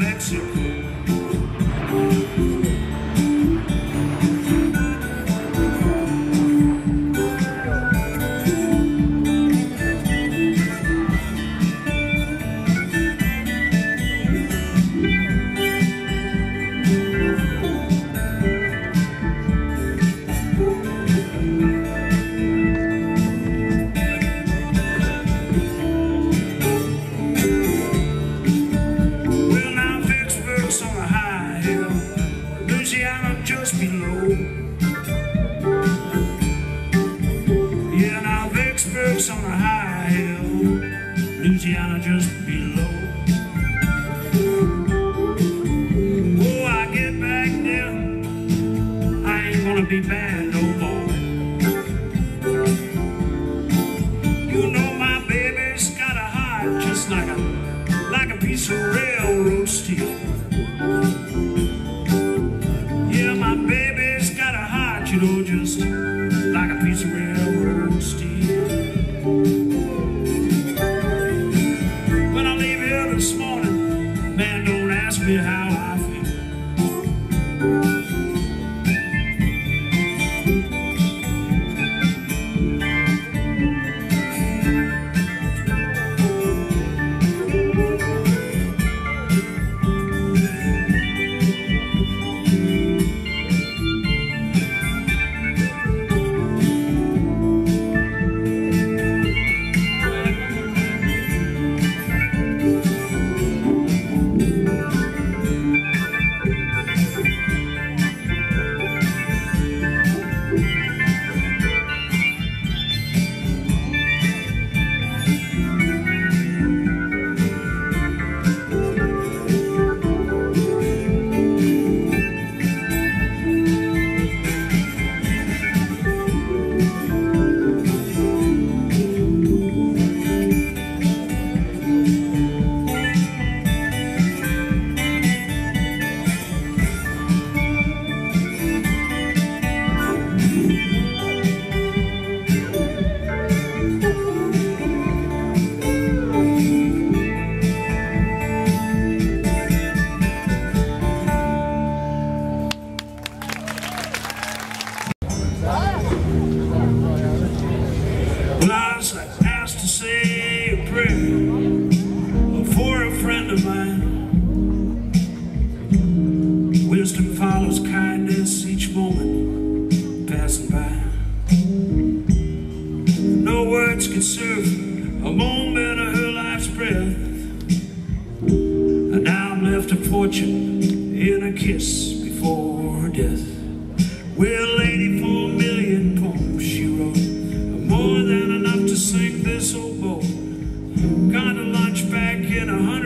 Mexico. Vicksburg's on a high hill, Louisiana just below. follows kindness each moment passing by. No words can serve a moment of her life's breath. And now I'm left a fortune in a kiss before death. Well, lady, for poems she wrote, more than enough to sink this old boat. Got to launch back in a hundred.